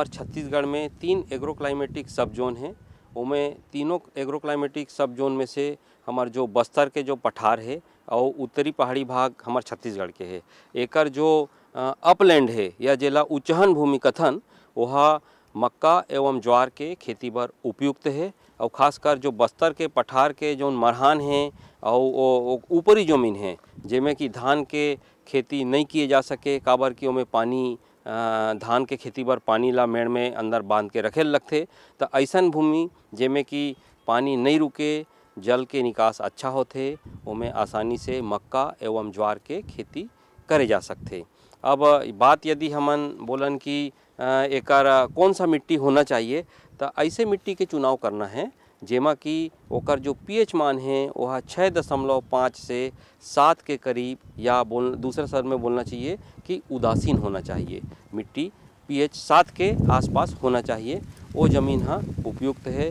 हमार छत्तीसगढ़ में तीन एग्रोक्लाइमेटिक सब जोन हैं। उनमें तीनों एग्रोक्लाइमेटिक सब जोन में से हमार जो बस्तर के जो पठार है और उत्तरी पहाड़ी भाग हमार छत्तीसगढ़ के है। एकर जो अपलैंड है या जिला उच्चहन भूमि कथन, वह मक्का एवं ज्वार के खेती बर उपयुक्त है और खासकर जो बस्तर के पठार के जो मरहान हैं और ऊपरी ज़मीन है जेमें कि धान के खेती नहीं किए जा सके, काबर कि ओमें पानी धान के खेती बर पानी ला मेड़ में अंदर बाँध के रखे लगते तो ऐसा भूमि जेमें कि पानी नहीं रुके, जल के निकास अच्छा होते ओमें आसानी से मक्का एवं ज्वार के खेती करे जा सकते अब बात यदि हमन बोलन कि एक कौन सा मिट्टी होना चाहिए तो ऐसे मिट्टी के चुनाव करना है। जेमा कि ओकर जो पीएच मान है, वह छः दशमलव पाँच से सात के करीब या बोल, दूसरे शब्द में बोलना चाहिए कि उदासीन होना चाहिए। मिट्टी पीएच सात के आसपास होना चाहिए। वो ज़मीन हाँ उपयुक्त है।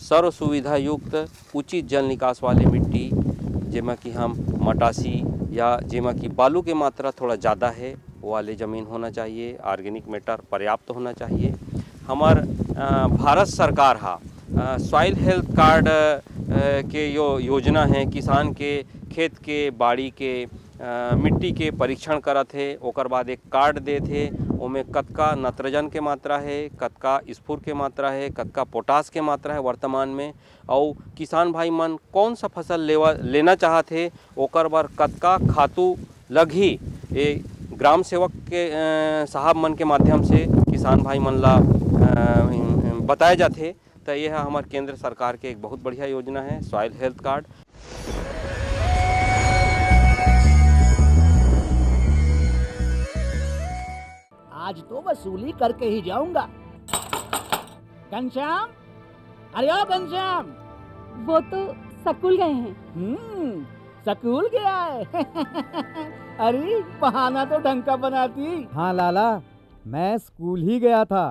सर्व सुविधा युक्त उचित जल निकास वाले मिट्टी, जेमा कि हम मटासी या जेमा कि बालू के मात्रा थोड़ा ज़्यादा है वाले ज़मीन होना चाहिए। ऑर्गेनिक मैटर पर्याप्त होना चाहिए। हमार भारत सरकार हा सॉइल हेल्थ कार्ड के जो योजना है किसान के खेत के बाड़ी के आ, मिट्टी के परीक्षण करत थे ओकर बाद एक कार्ड दे थे ओमें कतका नत्रजन के मात्रा है कतका स्फूर के मात्रा है कतका पोटास के मात्रा है वर्तमान में और किसान भाई मन कौन सा फ़सल लेवा लेना चाहते ओकर बार कतका खातू लगी ये ग्राम सेवक के साहब मन के माध्यम से किसान भाई मन ला बताया जाते तो यह हमारे केंद्र सरकार के एक बहुत बढ़िया योजना है सॉइल हेल्थ कार्ड। आज तो वसूली करके ही जाऊँगा। घनश्याम? अरे ओ घनश्याम! वो तो सकूल गए हैं। हम्म सकूल गया है। अरे बहाना तो ढंग का बनाती। हाँ लाला मैं स्कूल ही गया था।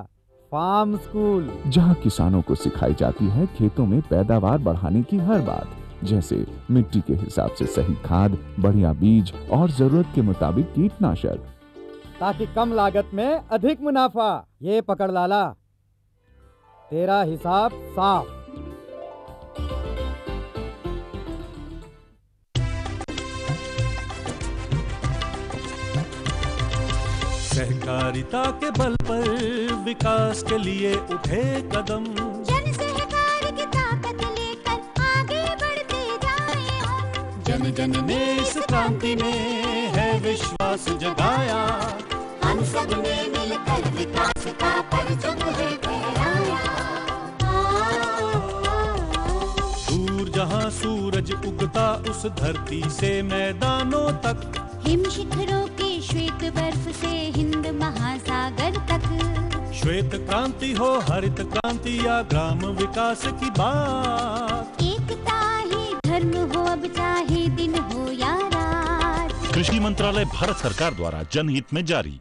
Farm school. जहाँ किसानों को सिखाई जाती है खेतों में पैदावार बढ़ाने की हर बात। जैसे मिट्टी के हिसाब से सही खाद बढ़िया बीज और ज़रूरत के मुताबिक कीटनाशक। ताकि कम लागत में अधिक मुनाफा। ये पकड़ लाला। तेरा हिसाब साफ़। सहकारिता के बल पर विकास के लिए उठे कदम। जन सहकार की ताकत लेकर आगे बढ़ते जाए हम। जन जन ने इस क्रांति में है विश्वास जगाया। हम सबने मिलकर विकास का परचम है दूर जहाँ सूरज उगता उस धरती से मैदानों तक हिम शिखरों के श्वेत बर्फ़ से हिंद महासागर तक। श्वेत क्रांति हो हरित क्रांति या ग्राम विकास की बात। एकता ही धर्म हो अब चाहे दिन हो या रात। कृषि मंत्रालय भारत सरकार द्वारा जनहित में जारी।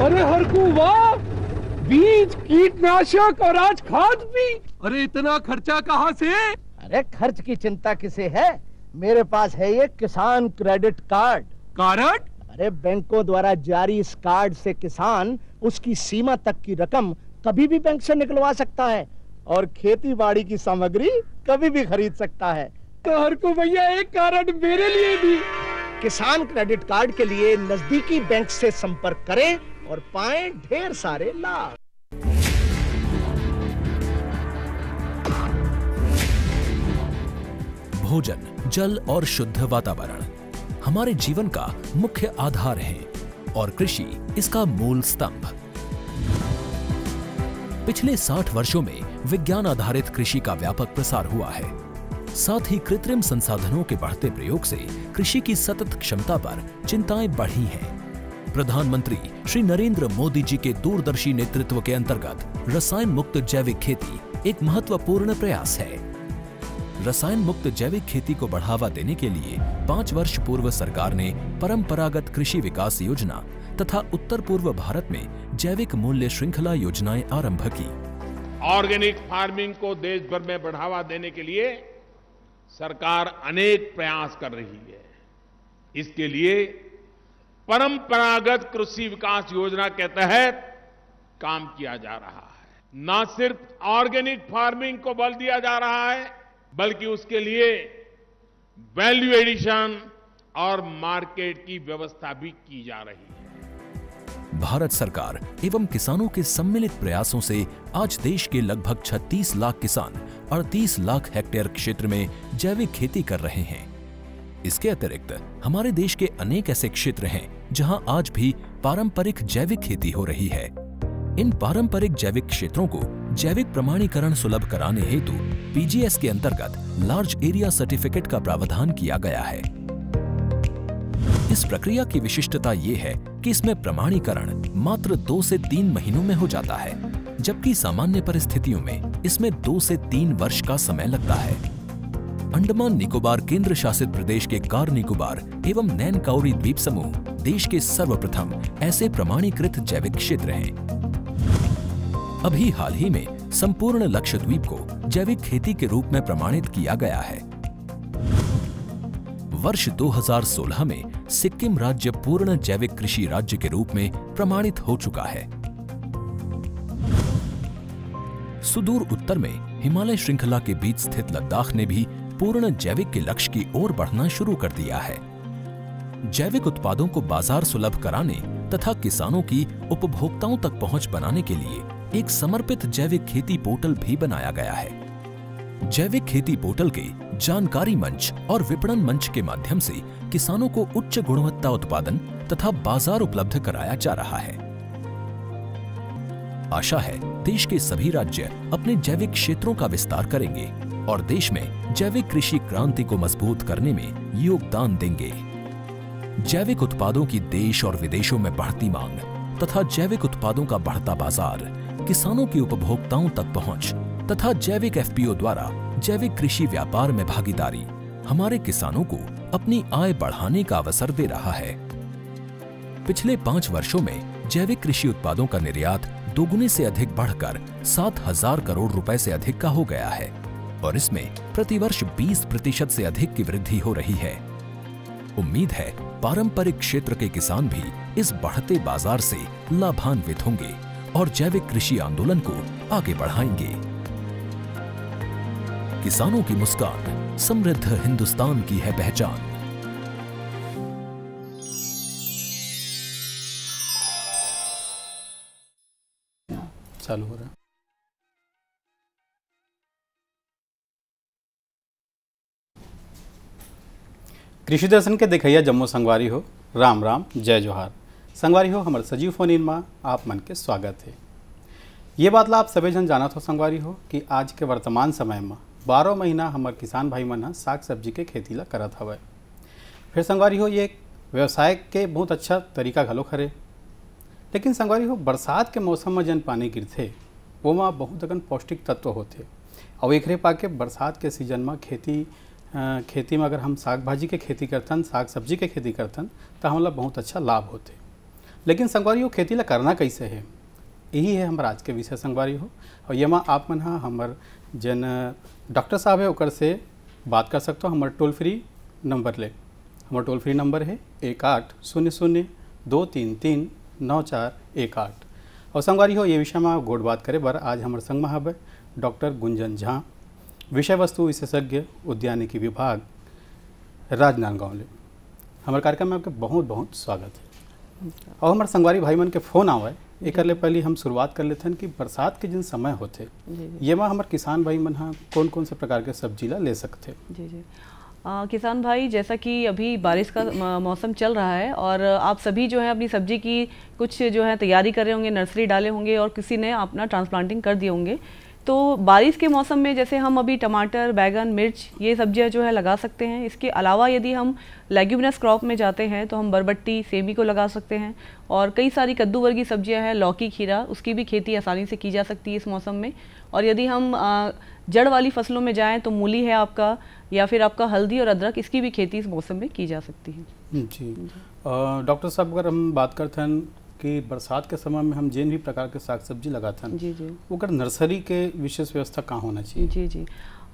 अरे हरकू वाह! बीज कीटनाशक और आज खाद भी। अरे इतना खर्चा कहाँ से? अरे खर्च की चिंता किसे है? मेरे पास है ये किसान क्रेडिट कार्ड। कार्ड? अरे बैंकों द्वारा जारी इस कार्ड से किसान उसकी सीमा तक की रकम कभी भी बैंक से निकलवा सकता है और खेती बाड़ी की सामग्री कभी भी खरीद सकता है। तो हर को भैया एक कार्ड मेरे लिए भी। किसान क्रेडिट कार्ड के लिए नजदीकी बैंक से संपर्क करें और पाएँ ढेर सारे लाभ भोजन, जल और शुद्ध वातावरण। हमारे जीवन का मुख्य आधार है, और कृषि इसका मूल स्तंभ। पिछले 60 वर्षों में विज्ञान आधारित कृषि का व्यापक प्रसार हुआ है। साथ ही कृत्रिम संसाधनों के बढ़ते प्रयोग से कृषि की सतत क्षमता पर चिंताएँ बढ़ी हैं। प्रधानमंत्री श्री नरेंद्र मोदी जी के दूरदर्शी नेतृत्व के अंतर्गत रसायन मुक्त जैविक खेती एक महत्वपूर्ण प्रयास है। रसायन मुक्त जैविक खेती को बढ़ावा देने के लिए पाँच वर्ष पूर्व सरकार ने परंपरागत कृषि विकास योजना तथा उत्तर पूर्व भारत में जैविक मूल्य श्रृंखला योजनाएँ आरंभ की। ऑर्गेनिक फ़ार्मिंग को देश भर में बढ़ावा देने के लिए सरकार अनेक प्रयास कर रही है। इसके लिए परंपरागत कृषि विकास योजना के तहत काम किया जा रहा है। न सिर्फ़ ऑर्गेनिक फ़ार्मिंग को बल दिया जा रहा है, बल्कि उसके लिए वैल्यू एडिशन और मार्केट की व्यवस्था भी की जा रही है। भारत सरकार एवं किसानों के सम्मिलित प्रयासों से आज देश के लगभग 36 लाख किसान 38 लाख हेक्टेयर क्षेत्र में जैविक खेती कर रहे हैं। इसके अतिरिक्त, हमारे देश के अनेक ऐसे क्षेत्र हैं, जहाँ आज भी पारंपरिक जैविक खेती हो रही है। इन पारंपरिक जैविक क्षेत्रों को जैविक प्रमाणीकरण सुलभ कराने हेतु पीजीएस के अंतर्गत लार्ज एरिया सर्टिफिकेट का प्रावधान किया गया है। इस प्रक्रिया की विशिष्टता ये है कि इसमें प्रमाणीकरण मात्र दो से तीन महीनों में हो जाता है, जबकि सामान्य परिस्थितियों में इसमें दो से तीन वर्ष का समय लगता है। अंडमान निकोबार केंद्र शासित प्रदेश के कार निकोबार एवं नैन काउरी द्वीप समूह देश के सर्वप्रथम ऐसे प्रमाणीकृत जैविक क्षेत्र हैं। अभी हाल ही में संपूर्ण लक्षद्वीप को जैविक खेती के रूप में प्रमाणित किया गया है। वर्ष 2016 में सिक्किम राज्य पूर्ण जैविक कृषि राज्य के रूप में प्रमाणित हो चुका है। सुदूर उत्तर में हिमालय श्रृंखला के बीच स्थित लद्दाख ने भी पूर्ण जैविक के लक्ष्य की ओर बढ़ना शुरू कर दिया है। जैविक उत्पादों को बाज़ार सुलभ कराने तथा किसानों की उपभोक्ताओं तक पहुँच बनाने के लिए एक समर्पित जैविक खेती पोर्टल भी बनाया गया है। जैविक खेती पोर्टल के जानकारी मंच और विपणन मंच के माध्यम से किसानों को उच्च गुणवत्ता उत्पादन तथा बाज़ार उपलब्ध कराया जा रहा है। आशा है, देश के सभी राज्य अपने जैविक क्षेत्रों का विस्तार करेंगे। और देश में जैविक कृषि क्रांति को मज़बूत करने में योगदान देंगे। जैविक उत्पादों की देश और विदेशों में बढ़ती मांग तथा जैविक उत्पादों का बढ़ता बाज़ार किसानों की उपभोक्ताओं तक पहुँच तथा जैविक एफपीओ द्वारा जैविक कृषि व्यापार में भागीदारी हमारे किसानों को अपनी आय बढ़ाने का अवसर दे रहा है। पिछले पाँच वर्षों में जैविक कृषि उत्पादों का निर्यात दोगुने से अधिक बढ़कर सात हज़ार करोड़ रुपए से अधिक का हो गया है। और इसमें प्रतिवर्ष 20 प्रतिशत से अधिक की वृद्धि हो रही है। उम्मीद है पारंपरिक क्षेत्र के किसान भी इस बढ़ते बाज़ार से लाभान्वित होंगे और जैविक कृषि आंदोलन को आगे बढ़ाएँगे। किसानों की मुस्कान, समृद्ध हिंदुस्तान की है पहचान। चालू हो रहा है। कृषि दर्शन के देखैया जम्मू संगवारी हो। राम राम, जय जोहार। संगवारी हो, हमारे सजीव फ़ोन इन माँ, आप मन के स्वागत है। ये बात ला आप सभी जन जानत हो संगवारी हो कि आज के वर्तमान समय में बारह महीना हमारे किसान भाई मन साग सब्ज़ी के खेती ला करत हवय। फिर संगवारी हो, ये एक व्यवसाय के बहुत अच्छा तरीका घलो खरे लेकिन संगवारी हो, बरसात के मौसम में जन पानी गिरथे, वो में बहुत अगन पौष्टिक तत्व होते और एकरे पाके बरसात के सीज़न में खेती खेती में अगर हम साग भाजी के खेती करतन साग सब्ज़ी के खेती करतन तो हमला बहुत अच्छा लाभ होते। लेकिन संगवारी हो खेती ला करना कैसे है? यही है हमारा आज के विषय संगवारी हो। और ये माँ आप मन हा हमर जन डॉक्टर साहब है, ओकर से बात कर सकते हो। हमार टोल फ्री नंबर ले। हमारा टोल फ्री नंबर है एक आठ शून्य शून्य दो तीन तीन नौ चार एक आठ। और संगवारी हो, ये विषय में गोड बात करे। बर, आज हमारे संग में डॉक्टर गुंजन झा। विषय वस्तु विशेषज्ञ उद्यानिकी विभाग राजनांदगांव ले। हमारे कार्यक्रम में आपके बहुत बहुत स्वागत है। और हमारे संगवारी भाई मन के फ़ोन आवे एक ले पहले हम शुरुआत कर लेते हैं कि बरसात के जिन समय होते ये माँ हमारे किसान भाई मन हा कौन कौन से प्रकार के सब्ज़ी ला ले सकते? जी जी। आ, किसान भाई जैसा कि अभी बारिश का मौसम चल रहा है और आप सभी जो है अपनी सब्ज़ी की कुछ जो है तैयारी कर रहे होंगे नर्सरी डाले होंगे और किसी ने अपना ट्रांसप्लांटिंग कर दिए होंगे तो बारिश के मौसम में जैसे हम अभी टमाटर, बैगन, मिर्च, ये सब्ज़ियाँ जो है लगा सकते हैं। इसके अलावा यदि हम लेग्यूमिनस क्रॉप में जाते हैं तो हम बरबट्टी, सेमी को लगा सकते हैं और कई सारी कद्दू वर्गी सब्ज़ियाँ हैं, लौकी, खीरा, उसकी भी खेती आसानी से की जा सकती है इस मौसम में। और यदि हम जड़ वाली फ़सलों में जाएँ तो मूली है आपका या फिर आपका हल्दी और अदरक, इसकी भी खेती इस मौसम में की जा सकती है। जी। डॉक्टर साहब, अगर हम बात करते हैं कि बरसात के समय में हम जिन भी प्रकार के साग सब्ज़ी लगाते हैं जी जी। ओकर नर्सरी के विशेष व्यवस्था कहाँ होना चाहिए? जी जी।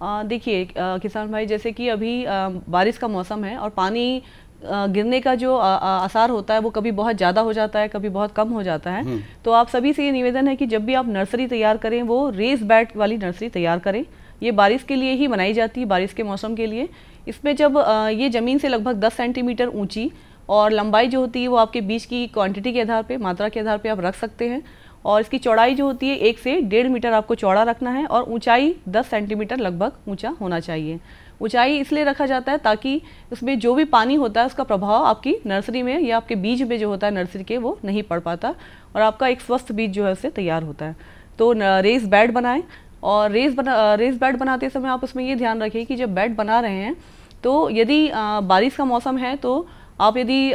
देखिए किसान भाई जैसे कि अभी आ, बारिश का मौसम है और पानी आ, गिरने का जो आ, आसार होता है वो कभी बहुत ज़्यादा हो जाता है कभी बहुत कम हो जाता है। तो आप सभी से ये निवेदन है कि जब भी आप नर्सरी तैयार करें वो रेस बैट वाली नर्सरी तैयार करें। ये बारिश के लिए ही बनाई जाती है बारिश के मौसम के लिए। इसमें जब ये ज़मीन से लगभग 10 सेंटीमीटर ऊँची और लंबाई जो होती है वो आपके बीज की क्वांटिटी के आधार पे, मात्रा के आधार पे आप रख सकते हैं। और इसकी चौड़ाई जो होती है, एक से डेढ़ मीटर आपको चौड़ा रखना है और ऊंचाई 10 सेंटीमीटर लगभग ऊँचा होना चाहिए। ऊंचाई इसलिए रखा जाता है ताकि उसमें जो भी पानी होता है, उसका प्रभाव आपकी नर्सरी में या आपके बीज में जो होता है नर्सरी के, वो नहीं पड़ पाता और आपका एक स्वस्थ बीज जो है, उससे तैयार होता है। तो रेस बेड बनाएँ और रेस बना रेस बेड बनाते समय आप उसमें ये ध्यान रखें कि जब बेड बना रहे हैं तो यदि बारिश का मौसम है तो आप यदि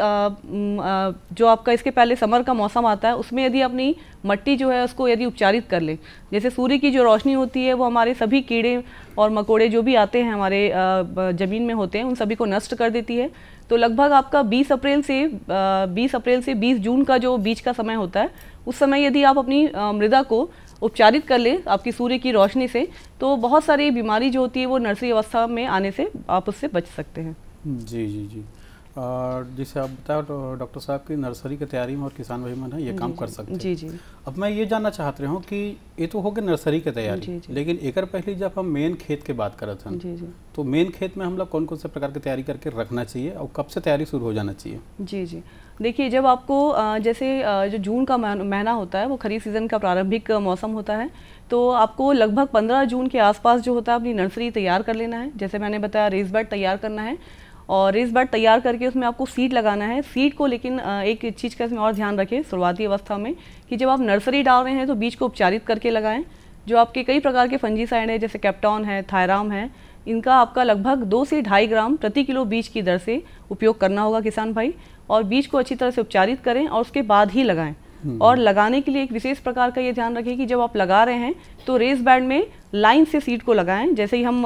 जो आपका इसके पहले समर का मौसम आता है, उसमें यदि अपनी मट्टी जो है उसको यदि उपचारित कर लें, जैसे सूर्य की जो रोशनी होती है, वो हमारे सभी कीड़े और मकोड़े जो भी आते हैं हमारे ज़मीन में होते हैं, उन सभी को नष्ट कर देती है। तो लगभग आपका 20 अप्रैल से 20 अप्रैल से 20 जून का जो बीच का समय होता है, उस समय यदि आप अपनी मृदा को उपचारित कर ले, आपकी सूर्य की रोशनी से तो बहुत सारी बीमारी जो होती है, वो नर्सरी अवस्था में आने से आप उससे बच सकते हैं। जी जी जी। और जैसे आप बताओ तो डॉक्टर साहब की नर्सरी की तैयारी में और किसान भाई मन है ये काम कर सकते हैं। जी। जी अब मैं ये जानना चाहते रहा हूँ कि ये तो हो गया नर्सरी की तैयारी लेकिन एक पहले जब हम मेन खेत के बात करते हैं जी जी। तो मेन खेत में हम लोग कौन कौन से प्रकार की तैयारी करके रखना चाहिए और कब से तैयारी शुरू हो जाना चाहिए? जी जी। देखिए जब आपको जैसे जो जून का महीना होता है वो खरीफ सीज़न का प्रारंभिक मौसम होता है तो आपको लगभग 15 जून के आसपास जो होता है अपनी नर्सरी तैयार कर लेना है। जैसे मैंने बताया रेस बेड तैयार करना है और रेस बेड तैयार करके उसमें आपको सीड लगाना है। सीड को लेकिन एक चीज़ का इसमें और ध्यान रखें शुरुआती अवस्था में कि जब आप नर्सरी डाल रहे हैं तो बीज को उपचारित करके लगाएँ। जो आपके कई प्रकार के फंजीसाइड है जैसे कैप्टॉन है थायराम है इनका आपका लगभग दो से ढाई ग्राम प्रति किलो बीज की दर से उपयोग करना होगा किसान भाई। और बीज को अच्छी तरह से उपचारित करें और उसके बाद ही लगाएँ। और लगाने के लिए एक विशेष प्रकार का ये ध्यान रखें कि जब आप लगा रहे हैं तो रेस बैंड में लाइन से सीड को लगाएँ। जैसे ही हम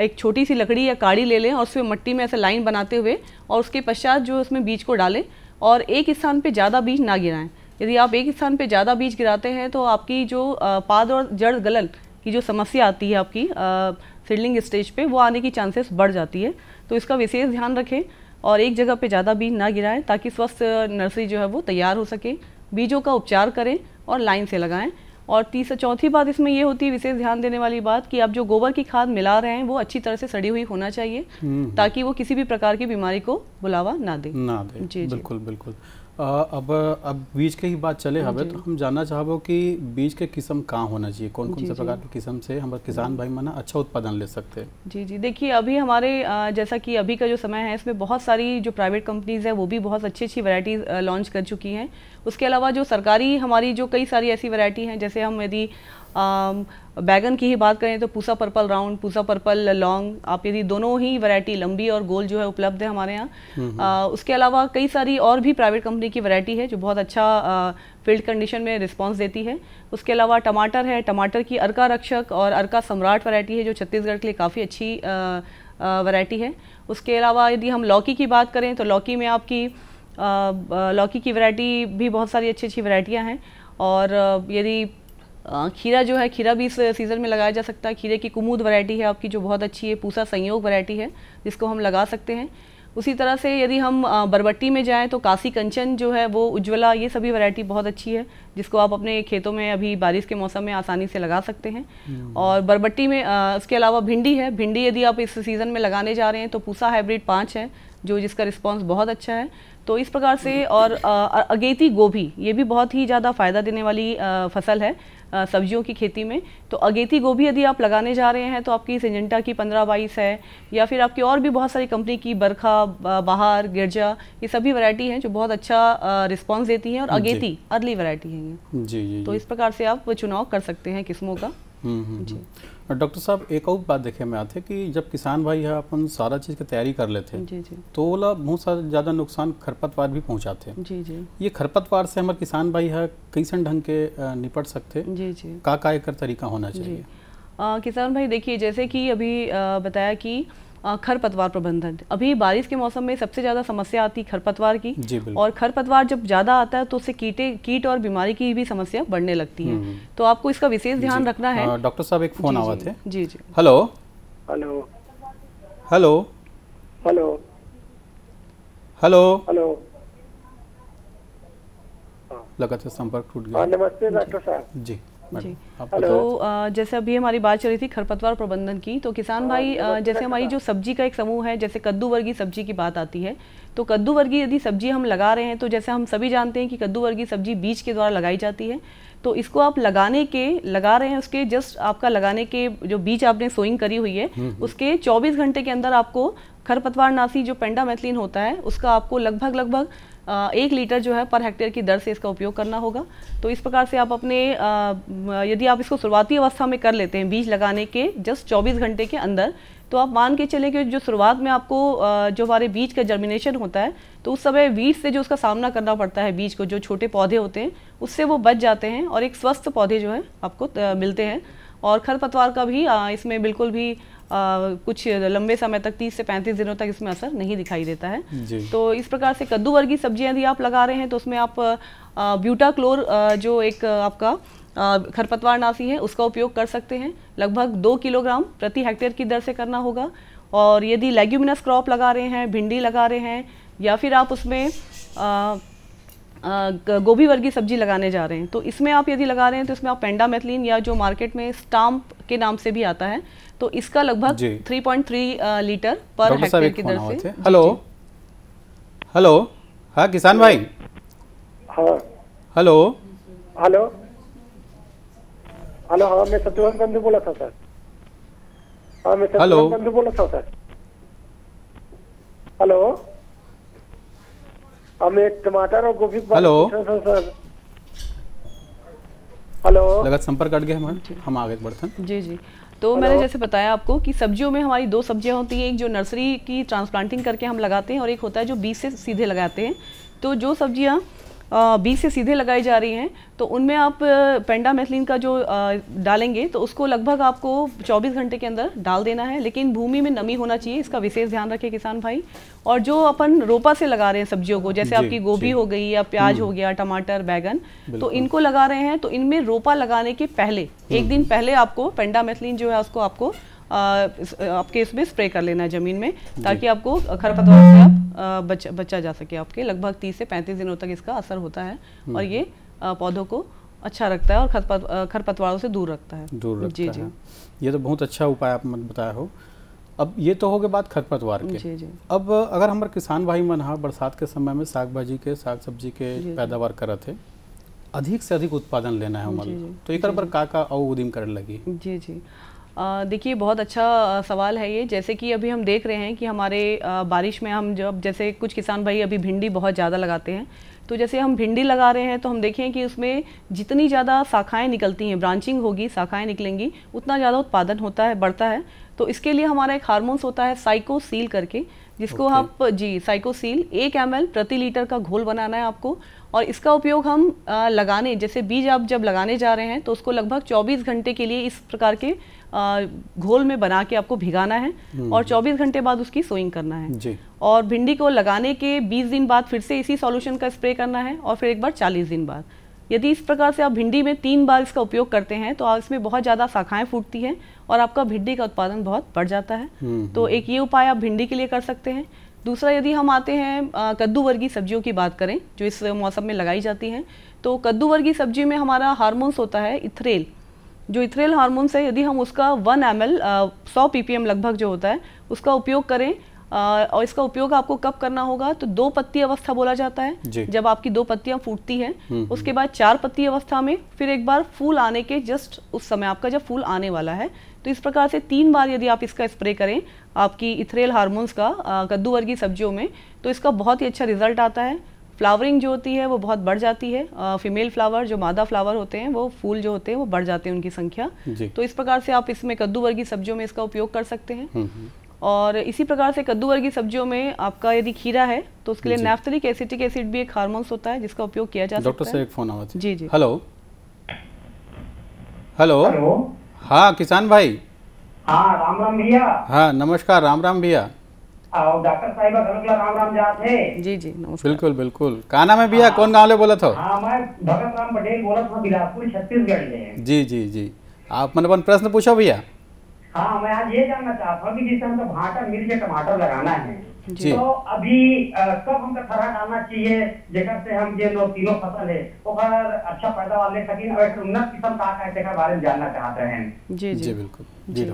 एक छोटी सी लकड़ी या काड़ी ले लें और उसमें मट्टी में ऐसे लाइन बनाते हुए और उसके पश्चात जो उसमें बीज को डालें और एक स्थान पे ज़्यादा बीज ना गिराएँ। यदि आप एक स्थान पे ज़्यादा बीज गिराते हैं तो आपकी जो पाद और जड़ गलन की जो समस्या आती है आपकी सीडलिंग स्टेज पे, वो आने की चांसेस बढ़ जाती है। तो इसका विशेष ध्यान रखें और एक जगह पे ज़्यादा बीज ना गिराएँ ताकि स्वस्थ नर्सरी जो है वो तैयार हो सके। बीजों का उपचार करें और लाइन से लगाएँ। और तीसरा चौथी बात इसमें ये होती है विशेष ध्यान देने वाली बात कि आप जो गोबर की खाद मिला रहे हैं वो अच्छी तरह से सड़ी हुई होना चाहिए ताकि वो किसी भी प्रकार की बीमारी को बुलावा ना दे। ना दे। जी। बिल्कुल बिल्कुल। अब अब बीज के ही बात चले हवे तो हम जानना चाहबो कि बीज के किस्म कहाँ होना चाहिए? कौन कौन से प्रकार के किस्म से हमारे किसान भाई मना अच्छा उत्पादन ले सकते? हैं जी जी। देखिए अभी हमारे जैसा कि अभी का जो समय है इसमें बहुत सारी जो प्राइवेट कंपनीज़ है वो भी बहुत अच्छी अच्छी वैरायटीज लॉन्च कर चुकी हैं। उसके अलावा जो सरकारी हमारी जो कई सारी ऐसी वैरायटी हैं जैसे हम यदि बैगन की ही बात करें तो Pusa purple round Pusa purple long आप यदि दोनों ही वैरायटी लंबी और गोल जो है उपलब्ध है हमारे यहाँ। उसके अलावा कई सारी और भी प्राइवेट कंपनी की वैरायटी है जो बहुत अच्छा फ़ील्ड कंडीशन में रिस्पांस देती है। उसके अलावा टमाटर है टमाटर की अर्का रक्षक और अर्का सम्राट वैरायटी है जो छत्तीसगढ़ के लिए काफ़ी अच्छी वैरायटी है। उसके अलावा यदि हम लौकी की बात करें तो लौकी में आपकी लौकी की वैरायटी भी बहुत सारी अच्छी अच्छी वैरायटियाँ हैं। और यदि खीरा जो है खीरा भी इस सीज़न में लगाया जा सकता है। खीरे की कुमूद वैरायटी है आपकी जो बहुत अच्छी है। पूसा संयोग वैरायटी है जिसको हम लगा सकते हैं। उसी तरह से यदि हम बरबट्टी में जाएँ तो काशी कंचन जो है वो उज्ज्वला ये सभी वैरायटी बहुत अच्छी है जिसको आप अपने खेतों में अभी बारिश के मौसम में आसानी से लगा सकते हैं। और बरबट्टी में उसके अलावा भिंडी है। भिंडी यदि आप इस सीज़न में लगाने जा रहे हैं तो पूसा हाइब्रिड पाँच है जो जिसका रिस्पॉन्स बहुत अच्छा है। तो इस प्रकार से और अगेती गोभी ये भी बहुत ही ज़्यादा फ़ायदा देने वाली फ़सल है सब्जियों की खेती में। तो अगेती गोभी यदि आप लगाने जा रहे हैं तो आपकी सिंजेंटा की पंद्रह बाईस है या फिर आपकी और भी बहुत सारी कंपनी की बरखा बहार गिरजा ये सभी वैरायटी हैं जो बहुत अच्छा रिस्पांस देती हैं और अगेती अर्ली वैरायटी है ये। जी जी तो इस प्रकार से आप चुनाव कर सकते हैं किस्मों का। जी। डॉक्टर साहब एक और बात देखे में आते कि जब किसान भाई है अपन सारा चीज़ की तैयारी कर लेते हैं जी जी। तो ओला बहुत सारा ज़्यादा नुकसान खरपतवार भी पहुंचाते हैं। जी जी। ये खरपतवार से हमारे किसान भाई है कैसन ढंग के निपट सकते जी जी। का का एक तरीका होना चाहिए। आ, किसान भाई देखिए जैसे कि अभी आ, बताया कि खरपतवार प्रबंधन। अभी बारिश के मौसम में सबसे ज़्यादा समस्या आती है खरपतवार की। और खरपतवार जब ज़्यादा आता है तो उससे कीटे कीट और बीमारी की भी समस्या बढ़ने लगती है। तो आपको इसका विशेष ध्यान रखना है। डॉक्टर साहब एक फ़ोन आवा थे। जी जी। Hello. Hello. Hello. Hello. Hello. Hello. लगातार संपर्क टूट हाँ गया नमस्ते डॉक्टर साहब। जी। आप तो जैसे अभी हमारी बात चल रही थी खरपतवार प्रबंधन की तो किसान भाई जैसे हमारी जो सब्ज़ी का एक समूह है जैसे कद्दू वर्गीय सब्ज़ी की बात आती है तो कद्दू वर्गीय यदि सब्ज़ी हम लगा रहे हैं तो जैसे हम सभी जानते हैं कि कद्दू वर्गीय सब्ज़ी बीज के द्वारा लगाई जाती है तो इसको आप लगाने के लगा रहे हैं उसके जस्ट आपका लगाने के जो बीज आपने सोइंग करी हुई है हम्म। उसके 24 घंटे के अंदर आपको खरपतवार नासी जो पेंडा पेंडामेथिलीन होता है उसका आपको लगभग लगभग एक लीटर जो है पर हेक्टेयर की दर से इसका उपयोग करना होगा। तो इस प्रकार से आप अपने यदि आप इसको शुरुआती अवस्था में कर लेते हैं बीज लगाने के जस्ट 24 घंटे के अंदर तो आप मान के चले कि जो शुरुआत में आपको जो हमारे बीज का जर्मिनेशन होता है तो उस समय बीज से जो उसका सामना करना पड़ता है बीज को, जो छोटे पौधे होते हैं, उससे वो बच जाते हैं और एक स्वस्थ पौधे जो है आपको मिलते हैं। और खरपतवार का भी इसमें बिल्कुल भी कुछ लंबे समय तक 30 से 35 दिनों तक इसमें असर नहीं दिखाई देता है। तो इस प्रकार से कद्दू वर्गी सब्ज़ियाँ यदि आप लगा रहे हैं तो उसमें आप ब्यूटाक्लोर अ, जो एक आपका खरपतवार नाशी है उसका उपयोग कर सकते हैं। लगभग दो किलोग्राम प्रति हेक्टेयर की दर से करना होगा। और यदि लेग्यूमिनस क्रॉप लगा रहे हैं भिंडी लगा रहे हैं या फिर आप उसमें गोभी वर्गी सब्ज़ी लगाने जा रहे हैं तो इसमें आप यदि लगा रहे हैं तो इसमें आप पेंडामेथलिन या जो मार्केट में स्टाम्प के नाम से भी आता है तो इसका लगभग जी। 3.3 अ, लीटर पर हेक्टेयर की दर से। हेलो। हेलो। हाँ किसान भाई। हाँ। हेलो। हेलो। हेलो हाँ मैं सत्यवान बंधु बोला था सर। हाँ मैं हेलो। सत्यवान बंधु बोला था सर। हेलो। हाँ मैं टमाटर और गोभी हेलो। सर। हेलो। लगातार संपर्क कट गया हमारे। हम आगे बढ़ते हैं। जी जी। तो मैंने जैसे बताया आपको कि सब्जियों में हमारी दो सब्ज़ियाँ होती हैं एक जो नर्सरी की ट्रांसप्लांटिंग करके हम लगाते हैं और एक होता है जो बीज से सीधे लगाते हैं। तो जो सब्ज़ियाँ बीज से सीधे लगाई जा रही हैं तो उनमें आप पेंडा पेंडामेथलिन का जो डालेंगे तो उसको लगभग आपको 24 घंटे के अंदर डाल देना है लेकिन भूमि में नमी होना चाहिए इसका विशेष ध्यान रखें किसान भाई। और जो अपन रोपा से लगा रहे हैं सब्जियों को जैसे आपकी गोभी हो गई या प्याज हम्म। हो गया टमाटर बैगन तो इनको लगा रहे हैं तो इनमें रोपा लगाने के पहले एक दिन पहले आपको पेंडा पेंडामेथलिन जो है उसको आपको आपके इसमें स्प्रे कर लेना है ज़मीन में ताकि आपको खरपतवार से आप बच बचा जा सके आपके। लगभग 30 से 35 दिनों तक इसका असर होता है हम्म। और ये पौधों को अच्छा रखता है और खरपतवारों से दूर रखता है। दूर रखता जी। है। जी ये तो बहुत अच्छा उपाय आप मत बताया हो। अब ये तो हो गए बात खरपतवार के। जी, जी। अब अगर हमारे किसान भाई मन हा बरसात के समय में साग भाजी के साग सब्ज़ी के। पैदावार करत है अधिक से अधिक उत्पादन लेना है हमारे तो एक पर का का उदिम करे लगी। जी जी। देखिए, बहुत अच्छा सवाल है ये। जैसे कि अभी हम देख रहे हैं कि हमारे बारिश में हम जब, जैसे कुछ किसान भाई अभी भिंडी बहुत ज़्यादा लगाते हैं तो जैसे हम भिंडी लगा रहे हैं तो हम देखें कि उसमें जितनी ज़्यादा शाखाएँ निकलती हैं, ब्रांचिंग होगी, शाखाएँ निकलेंगी, उतना ज़्यादा उत्पादन होता है, बढ़ता है। तो इसके लिए हमारा एक हारमोन्स होता है साइकोसील करके जिसको। आप जी साइकोसील एक एम प्रति लीटर का घोल बनाना है आपको और इसका उपयोग हम अ, लगाने जैसे बीज आप जब लगाने जा रहे हैं तो उसको लगभग 24 घंटे के लिए इस प्रकार के अ, घोल में बना के आपको भिगाना है हम्म। और 24 घंटे बाद उसकी सोइंग करना है जी और भिंडी को लगाने के 20 दिन बाद फिर से इसी सॉल्यूशन का स्प्रे करना है और फिर एक बार 40 दिन बाद यदि इस प्रकार से आप भिंडी में तीन बार इसका उपयोग करते हैं तो आप इसमें बहुत ज़्यादा शाखाएँ फूटती हैं और आपका भिंडी का उत्पादन बहुत बढ़ जाता है। हम्म, तो एक ये उपाय आप भिंडी के लिए कर सकते हैं। दूसरा यदि हम आते हैं कद्दू वर्गीय सब्जियों की बात करें जो इस मौसम में लगाई जाती हैं तो कद्दू वर्गीय सब्ज़ी में हमारा हार्मोन्स होता है इथरेल। जो इथरेल हार्मोन्स है यदि हम उसका वन एम एल सौ पीपीएम लगभग जो होता है उसका उपयोग करें और इसका उपयोग आपको कब करना होगा? तो दो पत्ती अवस्था बोला जाता है। जब आपकी दो पत्तियाँ फूटती हैं हम्म, उसके बाद चार पत्ती अवस्था में फिर एक बार फूल आने के जस्ट उस समय आपका जब फूल आने वाला है तो इस प्रकार से तीन बार यदि आप इसका स्प्रे करें आपकी इथरेल हार्मोन्स का कद्दू वर्गीय सब्जियों में तो इसका बहुत ही अच्छा रिज़ल्ट आता है। फ्लावरिंग जो होती है वो बहुत बढ़ जाती है। फीमेल फ्लावर जो मादा फ्लावर होते हैं वो फूल जो होते हैं वो बढ़ जाते हैं उनकी संख्या। तो इस प्रकार से आप इसमें कद्दू वर्गीय सब्जियों में इसका उपयोग कर सकते हैं। हम्म, हम्म। और इसी प्रकार से कद्दू वर्गीय सब्जियों में आपका यदि खीरा है तो उसके लिए। नैफ्थलिक एसिटिक एसिड भी एक हार्मोन्स होता है जिसका उपयोग किया जा डॉक्टर सकता से एक फ़ोन आवा थी जी जी। हेलो। हेलो। हाँ किसान भाई। हाँ राम राम भैया। हाँ नमस्कार राम राम भैया। डॉक्टर साहिबा घर राम राम जात है जी जी नमस्कार। बिल्कुल बिल्कुल। का नाम है भैया? कौन गाँव ले बोला था? हाँ मैं भगत राम पटेल बोला था बिलासपुर छत्तीसगढ़ जी जी जी। आप मन अपन प्रश्न पूछो भैया। हाँ मैं आज ये जानना चाहता हूँ कि जैसे हमको भाटा मिर्च टमाटर लगाना है जी। तो अभी कब हमको थरा डालना चाहिए जेकर से हम जे नो तीनों फ़सल है ओकर अच्छा पैदावार ले सकिन और उन्नत किस्म का है तेकर बारे में जानना चाहते हैं। जी जी। जी बिल्कुल। जी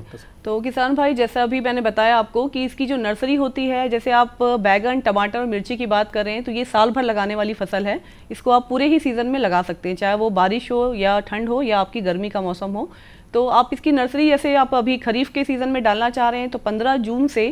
तो किसान भाई जैसा अभी मैंने बताया आपको कि इसकी जो नर्सरी होती है जैसे आप बैगन टमाटर और मिर्ची की बात कर रहे हैं तो ये साल भर लगाने वाली फ़सल है। इसको आप पूरे ही सीज़न में लगा सकते हैं चाहे वो बारिश हो या ठंड हो या आपकी गर्मी का मौसम हो। तो आप इसकी नर्सरी जैसे आप अभी खरीफ के सीज़न में डालना चाह रहे हैं तो 15 जून से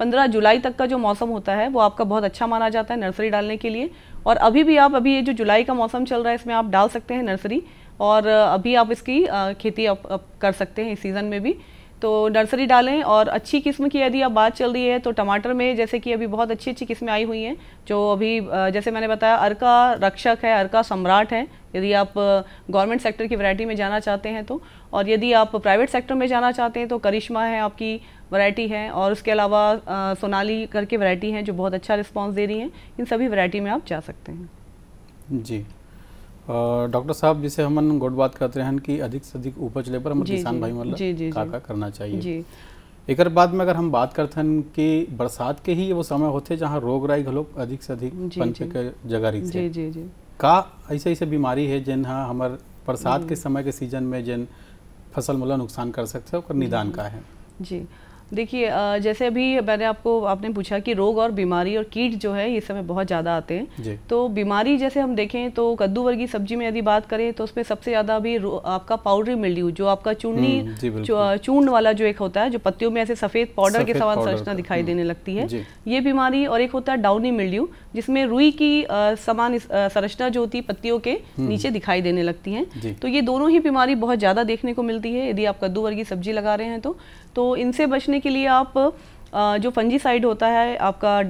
15 जुलाई तक का जो मौसम होता है वो आपका बहुत अच्छा माना जाता है नर्सरी डालने के लिए। और अभी भी आप अभी ये जो जुलाई का मौसम चल रहा है इसमें आप डाल सकते हैं नर्सरी और अभी आप इसकी खेती आप, आप कर सकते हैं इस सीज़न में भी। तो नर्सरी डालें और अच्छी किस्म की यदि आप बात चल रही है तो टमाटर में जैसे कि अभी बहुत अच्छी अच्छी किस्में आई हुई हैं जो अभी जैसे मैंने बताया अर्का रक्षक है अर्का सम्राट है यदि आप गवर्नमेंट सेक्टर की वैरायटी में जाना चाहते हैं तो और यदि आप प्राइवेट सेक्टर में जाना चाहते हैं तो करिश्मा है आपकी वैरायटी है और उसके अलावा सोनाली करके वैरायटी हैं जो बहुत अच्छा रिस्पांस दे रही हैं इन सभी वैरायटी में आप जा सकते हैं। जी। डॉक्टर साहब जिसे हम गोट बात करते हैं कि अधिक से अधिक उपज ले पर हम किसान भाई मतलब जी, जी, का जी। का करना चाहिए। जी। एकर बाद में अगर हम बात करते हैं कि बरसात के ही वो समय होते जहाँ रोग राई घलोक अधिक से अधिक। जगह जी जी जी। का ऐसे ऐसे बीमारी है जिन हाँ हमारे बरसात के समय के सीज़न में जिन फ़सल मुला नुकसान कर सकते हैं और निदान का है। जी। देखिए जैसे अभी मैंने आपको आपने पूछा कि रोग और बीमारी और कीट जो है ये समय बहुत ज़्यादा आते हैं। तो बीमारी जैसे हम देखें तो कद्दू वर्गी सब्ज़ी में यदि बात करें तो उसमें सबसे ज़्यादा अभी आपका पाउडरी मिल्ड्यू जो आपका चूर्णी हम्म, चूर्ण वाला जो एक होता है जो पत्तियों में ऐसे सफ़ेद पाउडर के समान संरचना दिखाई हम्म, देने लगती है। ये बीमारी और एक होता है डाउनी मिल्ड्यू जिसमें रुई की समान संरचना जो होती है पत्तियों के हम्म। नीचे दिखाई देने लगती है। तो ये दोनों ही बीमारी बहुत ज़्यादा देखने को मिलती है यदि आप कद्दू वर्गी सब्ज़ी लगा रहे हैं तो। तो इनसे बचने के लिए आप जो फंजीसाइड होता है आपका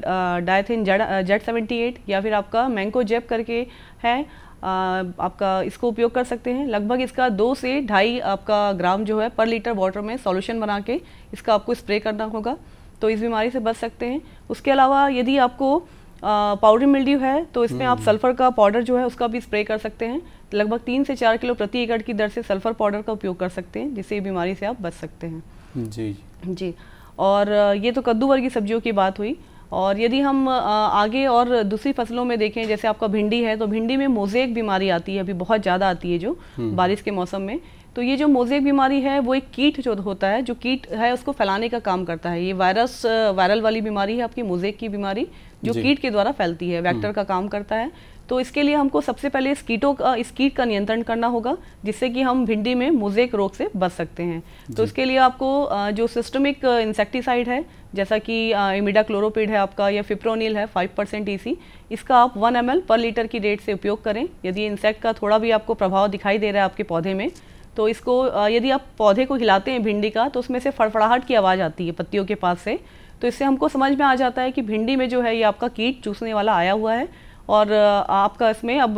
Dithane Z Z seventy eight या फिर आपका मैंको जेप करके है आपका इसको उपयोग कर सकते हैं। लगभग इसका दो से ढाई आपका ग्राम जो है पर लीटर वाटर में सॉल्यूशन बना के इसका आपको स्प्रे करना होगा। तो इस बीमारी से बच सकते हैं। उसके अलावा यदि आपको पाउडर मिल्ड्यू है तो इसमें आप सल्फ़र का पाउडर जो है उसका भी स्प्रे कर सकते हैं। लगभग तीन से चार किलो प्रति एकड़ की दर से सल्फ़र पाउडर का उपयोग कर सकते हैं जिससे बीमारी से आप बच सकते हैं। जी। जी। और ये तो कद्दू वर्गी सब्जियों की बात हुई। और यदि हम आगे और दूसरी फ़सलों में देखें जैसे आपका भिंडी है तो भिंडी में मोजेक बीमारी आती है अभी बहुत ज़्यादा आती है जो। बारिश के मौसम में। तो ये जो मोजेक बीमारी है वो एक कीट जो होता है जो कीट है उसको फैलाने का काम करता है। ये वायरस वायरल वाली बीमारी है आपकी मोजेक की बीमारी जो कीट के द्वारा फैलती है। वैक्टर का काम करता है। तो इसके लिए हमको सबसे पहले इस कीटों का इस कीट का नियंत्रण करना होगा जिससे कि हम भिंडी में मोजेक रोग से बच सकते हैं। तो इसके लिए आपको जो सिस्टमिक इंसेक्टिसाइड है जैसा कि इमिडा क्लोरोपिड है आपका या फिप्रोनिल है फाइव परसेंट ई इसका आप वन एम पर लीटर की रेट से उपयोग करें। यदि इंसेक्ट का थोड़ा भी आपको प्रभाव दिखाई दे रहा है आपके पौधे में तो इसको यदि आप पौधे को हिलाते हैं भिंडी का तो उसमें से फड़फड़ाहट की आवाज़ आती है पत्तियों के पास से। तो इससे हमको समझ में आ जाता है कि भिंडी में जो है ये आपका कीट चूसने वाला आया हुआ है। और आपका इसमें अब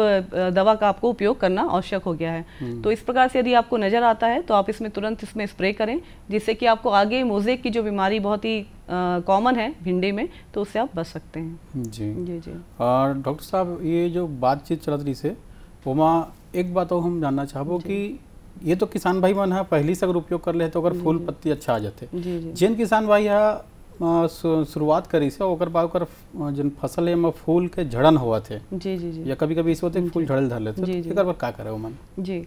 दवा का आपको उपयोग करना आवश्यक हो गया है। हम्म। तो इस प्रकार से यदि आपको नज़र आता है तो आप इसमें तुरंत इसमें स्प्रे करें जिससे कि आपको आगे मोजेक की जो बीमारी बहुत ही कॉमन है भिंडी में तो उससे आप बच सकते हैं। जी। जी जी। और डॉक्टर साहब ये जो बातचीत चलत रही से ओमा एक बात और हम जानना चाहबो कि ये तो किसान भाई मन है पहली से अगर उपयोग कर ले तो अगर फूल पत्ती अच्छा आ जाते। जिन किसान भाई है शुरुआत करी से ओकर बाद ओकर जिन फ़सल में फूल के झड़न हुआ थे जी जी जी या कभी कभी इस होते फूल झड़ल धर लेते जी, तो जी। बार का करे ओमन जी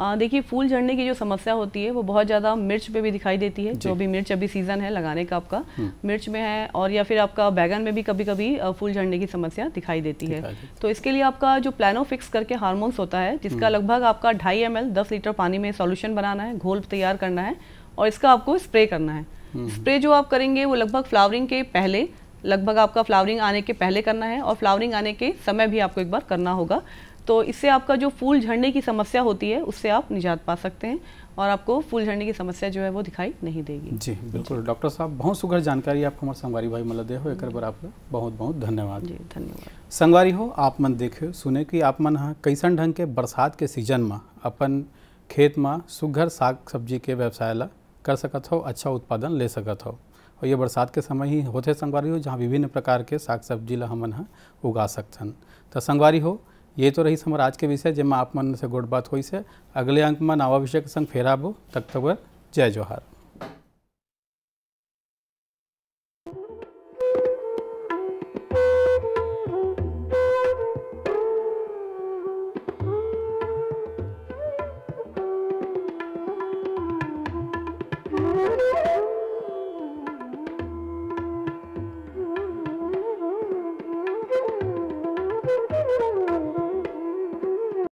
देखिए फूल झड़ने की जो समस्या होती है वो बहुत ज़्यादा मिर्च पे भी दिखाई देती है जो भी मिर्च अभी सीज़न है लगाने का आपका हम्म। मिर्च में है और या फिर आपका बैगन में भी कभी कभी फूल झड़ने की समस्या दिखाई देती है तो इसके लिए आपका जो प्लानो फिक्स करके हार्मोन्स होता है जिसका हम्म। लगभग आपका ढाई एम एल दस लीटर पानी में सॉल्यूशन बनाना है घोल तैयार करना है और इसका आपको स्प्रे करना है। स्प्रे जो आप करेंगे वो लगभग फ्लावरिंग के पहले लगभग आपका फ्लावरिंग आने के पहले करना है और फ्लावरिंग आने के समय भी आपको एक बार करना होगा। तो इससे आपका जो फूल झड़ने की समस्या होती है उससे आप निजात पा सकते हैं और आपको फूल झड़ने की समस्या जो है वो दिखाई नहीं देगी। जी बिल्कुल। डॉक्टर साहब बहुत सुगर जानकारी आप हमारे संगवारी भाई मतलब दे हो। एक बार आपका बहुत बहुत धन्यवाद। जी धन्यवाद। संगवारी हो आप मन देखे सुने कि आप मन हाँ कैसन ढंग के बरसात के सीज़न में अपन खेत में सुघर साग सब्ज़ी के व्यवसाय ला कर सकत हो अच्छा उत्पादन ले सकत हो। और ये बरसात के समय ही होते संगवारी हो, जहाँ विभिन्न प्रकार के साग सब्ज़ी ला हमन उगा सकथन। तो संगवारी हो, ये तो रही हमारा आज के विषय जिनमें आप मन से गुड़ बात हुई से अगले अंक में नवा विषय के संग फेराबो तक तक जय जोहार।